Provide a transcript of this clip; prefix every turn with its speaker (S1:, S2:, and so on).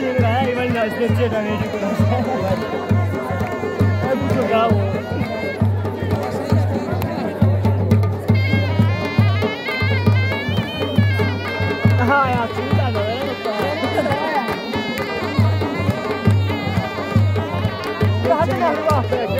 S1: 누구야 이번에 진짜 당해주구나 아주 가워 아야 진짜 너무 재밌다 하트가 흘러왔어요